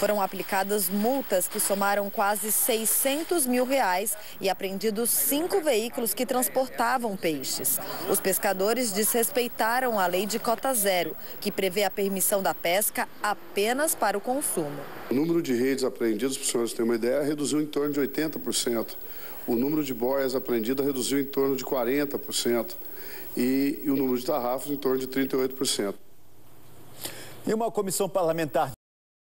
Foram aplicadas multas que somaram quase 600 mil reais e apreendidos cinco veículos que transportavam peixes. Os pescadores desrespeitaram a lei de cota zero, que prevê a permissão da pesca apenas para o consumo. O número de redes apreendidas, para os senhores terem uma ideia, reduziu em torno de 80%. O número de boias apreendidas reduziu em torno de 40% e, e o número de tarrafas em torno de 38%. E uma comissão parlamentar